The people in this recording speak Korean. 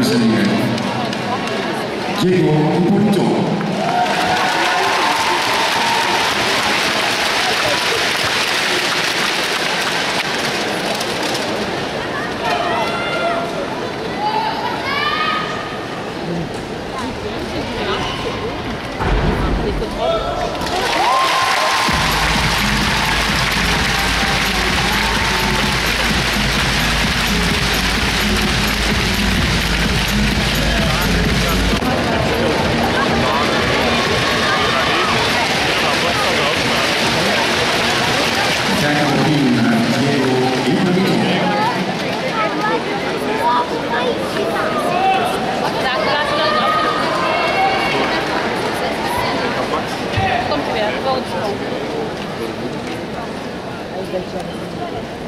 감사드립니다. 그리고 오른쪽 Dziękuję. Do